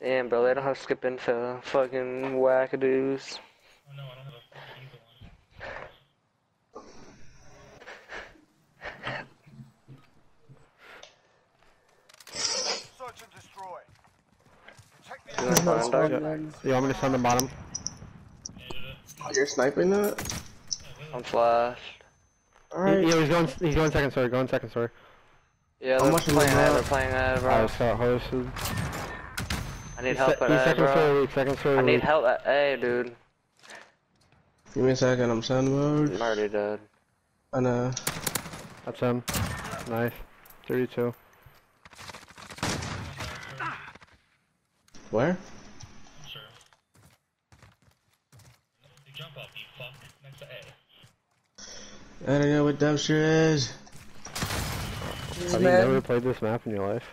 Damn, bro, they don't have skip into fucking wackadoos. Oh no, I don't have a fucking eagle one. Search and destroy. Protect the You area. wanna That's find fine, out? man. You want me to send the bottom? Yeah, did it. Oh, you're sniping that? Yeah, I'm flashed. Alright. Yeah, he's going. He's going second story. Going second story. Yeah, How they're much is playing that, bro? they're playing that, I bro. was got hosted. I need He's help se- at A, second story bro. weak. Second story I need weak. help at A, dude. Give me a second, I'm send mode. I'm already dead. I know. That's him. Nice. 32. where? I'm sure. You jump up, you fuck. Next to A. I don't know what dumpster is. Have you never played this map in your life?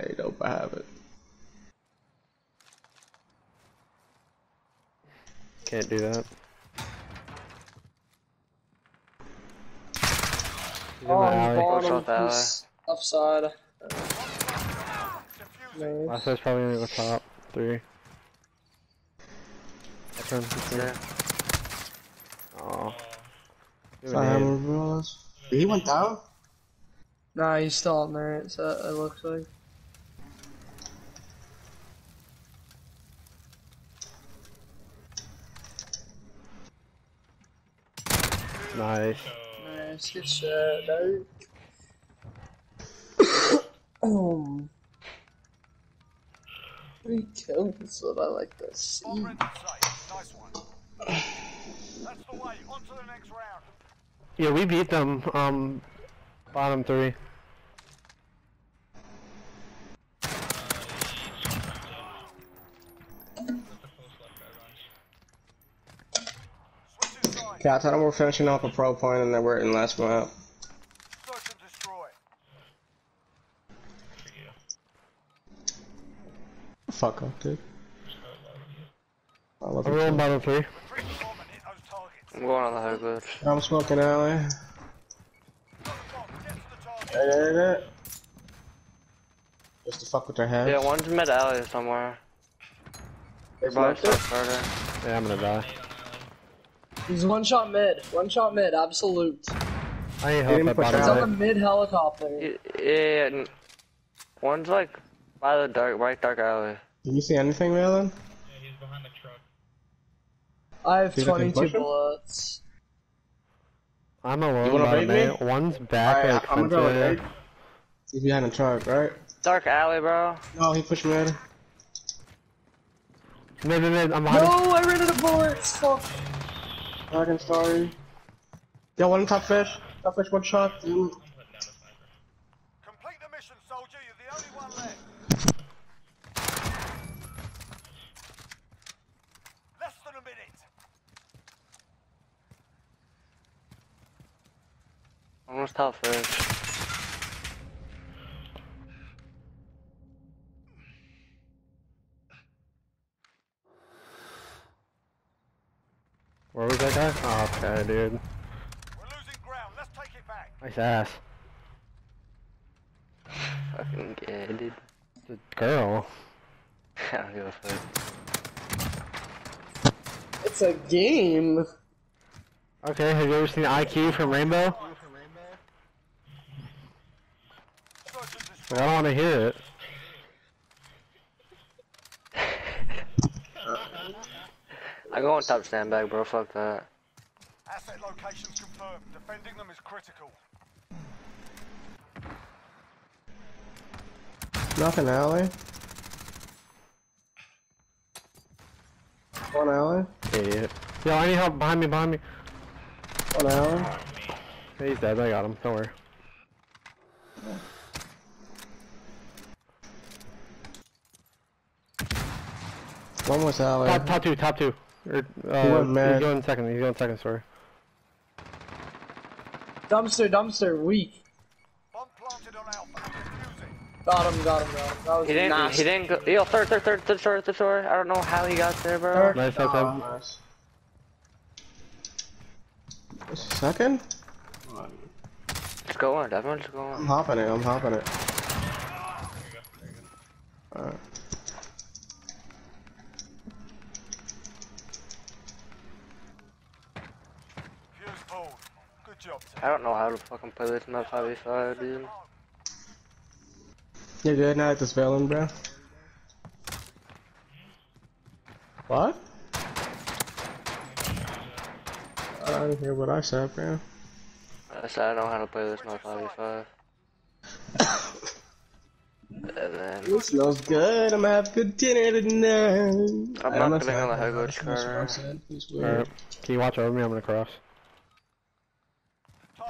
I don't have it. Can't do that. He's Oh, the alley. Watch out bottom, that he's left side. Defuse. Last guy's probably gonna go top. Three. That's him. That's him. Yeah. Aw. Give Sorry, it an I'm bros. He went down? Nah, he's still on there. It's, uh, it looks like. Nice. Nice, good shit, dude. um, three kills. What I like to see. Bomb rendered safe. Nice one. That's the way. On to the next round. Yeah, we beat them. Um, bottom three. Okay, I thought we were finishing off a pro point and then we're in last map. Search and destroy. For you. Fuck up, dude. I love We're in it. bottom three. Bring the bomb and hit those targets. I'm going on the high glitch. I'm smoking alley. Got the bomb. Get to the target. Hey, hey, hey. Just to fuck with their heads. Yeah, one's mid alley somewhere. Your It's body's not. Yeah, I'm gonna die. Eight on alley. He's one shot mid. One shot mid. Absolute. I need Aim help at for bottom He's on the mid helicopter. Y- Yeah, n- one's like by the dark, right dark alley. Do you see anything, Malin? Yeah, he's behind the truck. I have See if I can 22 bullets. I'm alone wanna bottom raid me? One's back Alright, like I'm gonna go with. He's behind the truck, right? Dark alley, bro. No, he pushed mid. Mid, mid, mid. I'm behind No. I ran out of bullets. Fuck. Dragon story. Yo, one top fish. Top fish, one shot. Damn it. I'm putting down the. Complete the mission, soldier. You're the only one left. Less than a minute. Almost top fish. Where that? Oh, okay, dude. We're losing ground. Let's take it back. Nice ass. Fucking gay, dude. The girl. I don't give a fuck. It's a game. Okay, have you ever seen IQ from Rainbow? Search and destroy. Like, I don't want to hear it. I go on top sandbag, bro. Fuck that. Asset locations confirmed. Defending them is critical. Nothing alley. One alley. Idiot. Yo, I need help. Behind me, behind me. One alley. He's dead. I got him. Don't worry. One was alley. Top, top two, top two. Or, uh, went mad. he's going second. He's going second story. Dumpster, dumpster, weak. Bomb planted on Alpha. Got him, got him, got him. That was He didn't. nasty. He didn't go. Yo, third, third, third, third story, third story. I don't know how he got there, bro. Third. Nice, nice, Oh, nice. nice. Second? Just go on, everyone. Just go I'm hopping it. I'm hopping it. There you go. There you go. Alright. Fuse pulled. Good job, team. I don't know how to fucking play this map 5v5, dude. You're good now at this villain, bro? What? I don't hear what I said, bro. I said I don't know how to play this map 5v5. then This smells good. I'm gonna have good dinner tonight. I'm not don't know getting if I- on the I- Hugo that's what I car. said. It's weird. Alright. Can you watch over me? I'm gonna cross. Target ID. Get to the bomb and move in.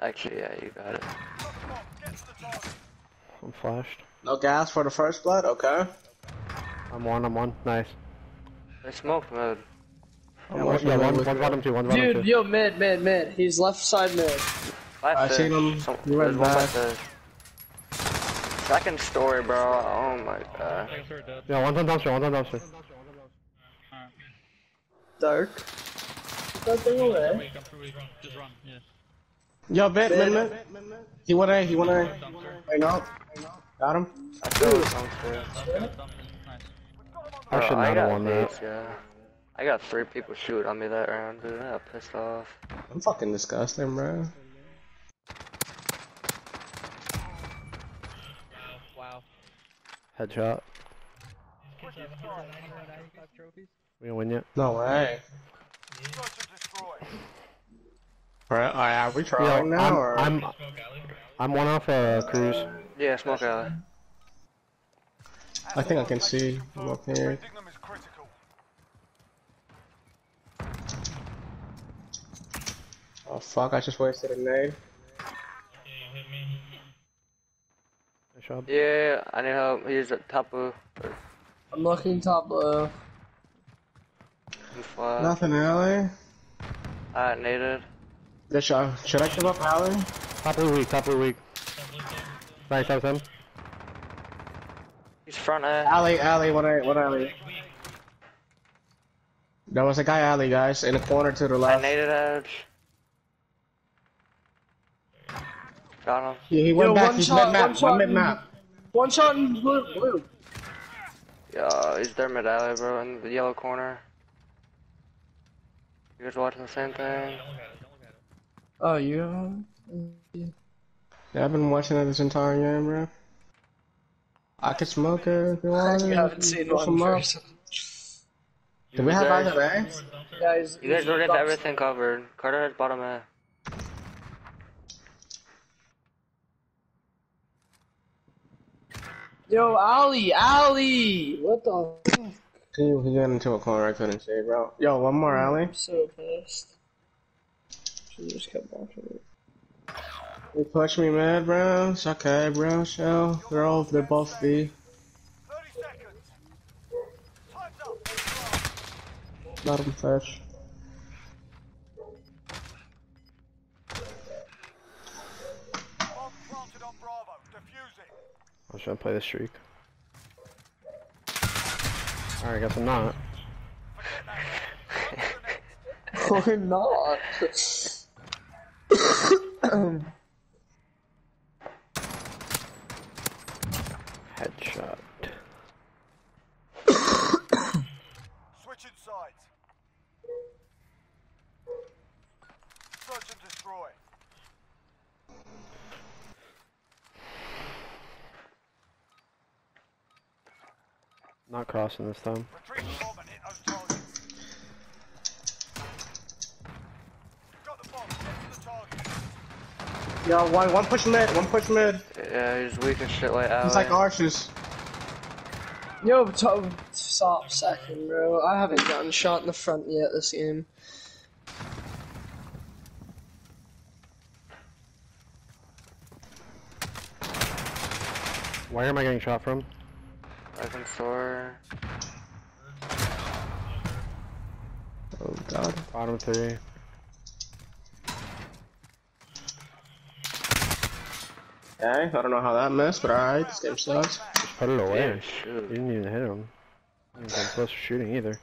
Actually, yeah, you got it. Got the bomb. Get to the target. I'm flashed. No gas for the first blood? Okay. I'm one, I'm one. Nice. They smoke mode. I'm Yeah, one, yeah, one, one bottom two, one bottom Dude, two. yo, mid, mid, mid. He's left side mid. Five I fish. seen him. Some, You went there's back. second story, bro. Oh my god. Second story dead. Yeah, one's on dumpster, one's on dumpster. Dark. That away. Come through, run. Just run, yeah. Yo, bit, mid, mid. He went A, he went A. Dumpster. I know. Got him. I feel it comes through. Dumpster, dumpster. Nice. I should not have got won that. yeah. I got three people shoot on me that round, dude. I got pissed off. I'm fucking disgusting, bro. Wow. Headshot. We gonna win yet? No way. Search and destroy. Alright, alright, are we Yeah, now, I'm, or? I'm, I'm one off uh, cruise. Yeah, smoke alley. I think I can see him up here. Defending them is critical. Oh fuck, I just wasted a nade. Yeah, you hit me. Yeah, I need help. He's at top of I'm looking top uh, left. the flat. Nothing, alley. I naded. This shot. Should I give up alley? Top of the week, top of the week. Nice, that was him. He's front end. Alley, alley, what I, what alley? There was a guy alley, guys, in the corner to the left. I left. naded edge. Got him. Yeah, he went Yo, back. one He's shot, mid map. one shot One mid-map. One shot in blue. blue. Yo, he's there mid alley, bro, in the yellow corner. You guys watching the same thing? Oh, you. Yeah, I've been watching it this entire game, bro. I could smoke it if you want. You haven't seen Put one some up. person. Do we have guys- either A? You guys he's already got top- everything covered. Carter has bottom A. Yo, Ali, Ali! What the fuck? He, he got into a corner I couldn't see, bro. Yo, one more alley. I'm so pissed. She just kept watching it. They push me mad, bro. It's okay, bro. Show. They're all, they're both B. 30 seconds. Time's up. Let them fish. Bomb planted on Bravo. Defuse it. I was trying to play the streak. Alright, guess I'm not. Or not. Um, Headshot. Switching sides. Search and destroy. Not crossing this time. Retrieve the bomb and hit those targets. Got the bomb. Get to the target. Yo, one, one push mid, one push mid. Yeah, he's weak as shit like alley. He's like arches. Yo, to- stop second, bro. I haven't gotten shot in the front yet this game. Where am I getting shot from? Second store. Oh god. Bottom three. Okay, I don't know how that missed, but alright, this game sucks. Just put it away. Yeah, You didn't even hit him. You didn't close to shooting either.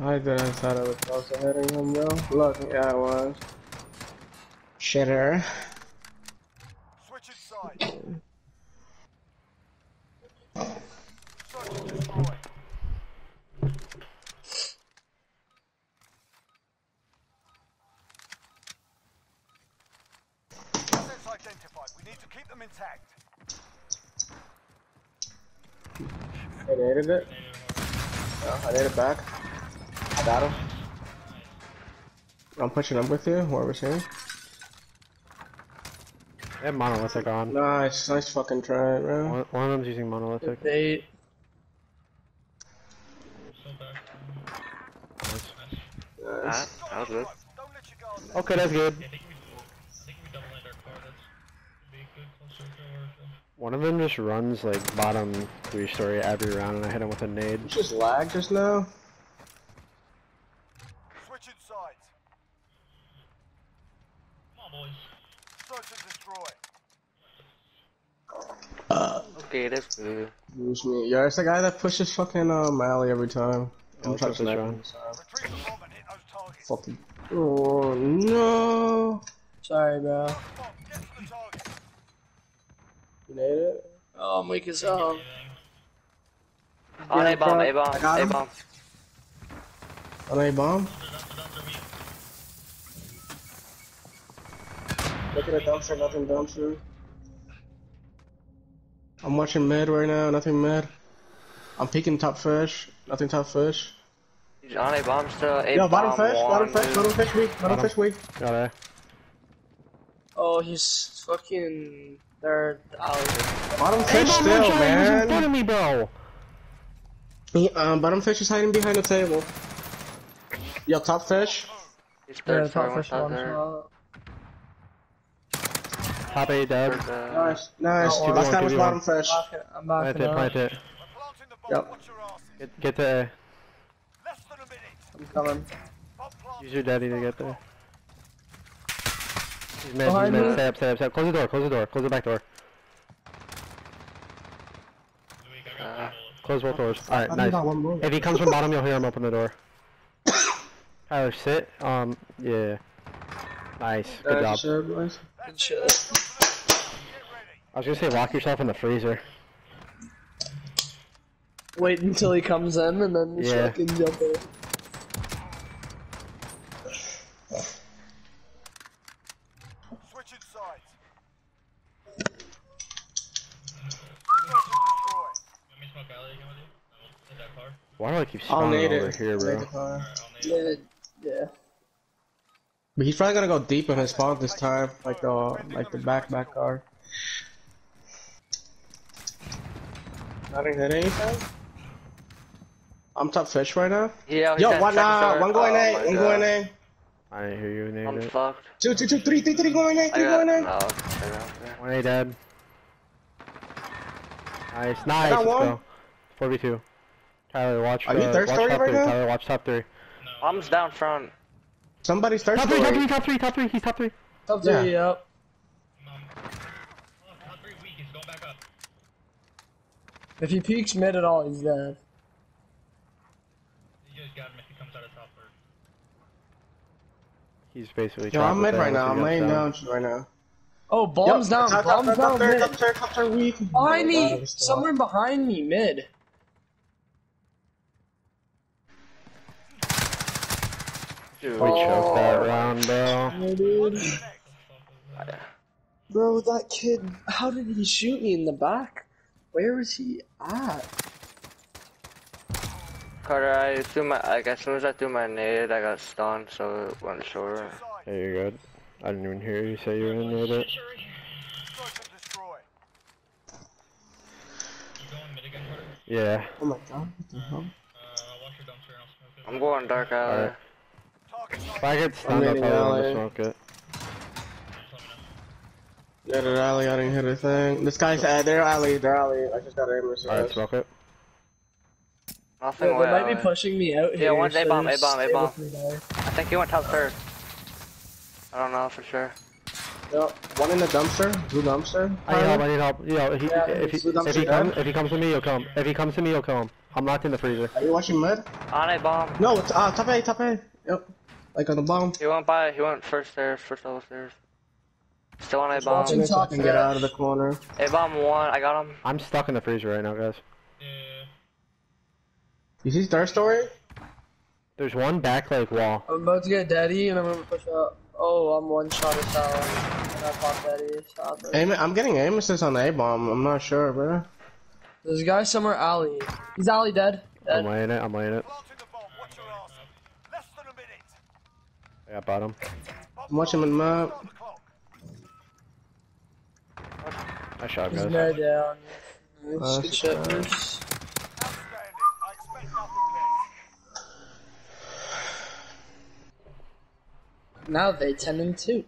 I didn't thought I was close to hitting him, though. Look, yeah, I was. Shitter. identified. We need to keep them intact. I needed it. I need it back. I got him. I'm pushing up with you, whoever's here. They have monolithic on. Nice, nice fucking try, bro. One, one of them's using monolithic. Bait. So. Nice. Nice. Ah, that was good. Don't let your guard down. Okay, that's good. Yeah, I think we, I think we double end our car. That's be good closer to our. uh, One of them just runs like bottom three story every round, and I hit him with a nade. You just lagged just now? Switching sides. Come on, boys. Search and destroy. Okay, that's good. Use me. Yeah, it's the guy that pushes fucking um alley every time. I'm what's trying to this snipe him. so- Retrieve the bomb and hit those targets. Fucking. Oh no! Sorry, bro. Bomb, get to the target. You made it? Oh, I'm weak as hell. On A bomb, bro, A bomb, I got A bomb. On a bomb? That's, that's the weak. Look at the dumpster, nothing dumpster. I'm watching mid right now, nothing mid. I'm peeking top fish, nothing top fish. He's on A bomb still. A Yo, bomb. bottom fish, bottom fish, bottom fish weak, bottom Bottom. fish weak. Got A. Oh, he's fucking. They're out. Bottom Hey, fish bomb, still, one shot, he in front of me, bro. He, um, bottom fish is hiding behind the table. Yo, top fish. He's Yeah, top fish shot one there. shot. Top A dead. Uh, Nice, nice. Oh, Last guy was 2v1. bottom fish. Back it- I'm Plant it, plant it. We're planting the bomb. Yep. Watch your asses. Get, get to A. Less than a minute. I'm coming. Use your daddy to get there. He's mid, he's Behind mid. Stay up, stay up, stay up. Close the door, close the door, close the back door. The weak. I got Uh, Close both doors. Alright, I think got nice. If he comes from bottom, you'll hear him open the door. Tyler, sit. Um, yeah. Nice. Good job. sure, boys. Good shit. I was gonna say lock yourself in the freezer. Wait until he comes in and then just Yeah. fucking jump in. Switching sides. Search and destroy. Let me smoke alley again with you. And we'll hit that car. Why do I keep I'll spawning over it. here, I'll bro? need the car. Alright, I'll need Yeah, yeah. But he's probably gonna go deep in his spawn this time, like the like the back back guard. I didn't hit anything. I'm top fish right now. Yeah, Yo, at one second uh, one going Oh A, my one God. going A. I didn't hear you I'm named it. fucked. Two, two, two, three, three, three going A, I three got, going A. no, okay, okay. One A dead. Nice, nice. got Let's one. go. 4v2. Tyler, watch. Are you uh, third watch story top right three. now? Tyler, watch top three. Bomb's down front. Somebody's third Top three, top three, top three, top three. He's top three. Top Yeah. three, yep. Top three weak. He's going back up. If he peeks mid at all, he's dead. You guys got him if he comes out of top third. He's basically. Yo, trapped I'm with mid that right now. once I'm he laying jumps down right now. Oh, bombs Yup, down, top, top, bombs top, top, down, third, mid. top third, top third weak. Behind me! God, he's still Somewhere behind me, mid. Dude. We choked that round, bro. Yeah, dude. Bro, that kid, how did he shoot me in the back? Where is he at? Carter, I threw my, like, as soon as I threw my nade, I got stunned, so it went shorter. Side. Hey, you're good. I didn't even hear you say you were in there, it. Search and destroy. You going mid again, Carter? Yeah. Oh my god. What the hell? Uh, I'll watch your dumpster and I'll smoke it. I'm going dark alley. Alright. Target If I get stunned, I'll hitting probably want to smoke it. Just let. Yeah, the alley, I didn't hit a thing. This guy's uh, their alley, their alley. I just got aim assist. Alright, smoke it. Nothing Bro, they way might be pushing me out Yeah, here. one's so A-bomb, just A-bomb, stay A-bomb. with me there. I think he went top third. I don't know for sure. Yep. One in the dumpster, blue dumpster. I need help, I need help. Yo, if he, Yeah, if he, if he dumpster comes, if he comes to me, you'll come. If he comes to me, you'll come. I'm locked in the freezer. Are you watching mid? On A bomb. No, it's uh, top A, top A. Yep. Like on the bomb. He went by. He went first stairs, first level stairs. Still on a bomb. Watching top and get out of the corner. A bomb one. I got him. I'm stuck in the freezer right now, guys. Yeah. You see Star Story? There's one back like wall. I'm about to get daddy and I'm gonna push up. Oh, I'm one shot at that And I pop daddy. Shot Aim I'm getting aim assist on the A bomb. I'm not sure, bro. There's a guy somewhere alley. He's alley dead. dead. I'm laying it. I'm laying it. I got bottom. I'm watching him uh, up. I shot guys. No down. Uh, nice. Good shot, Now they 10 and 2.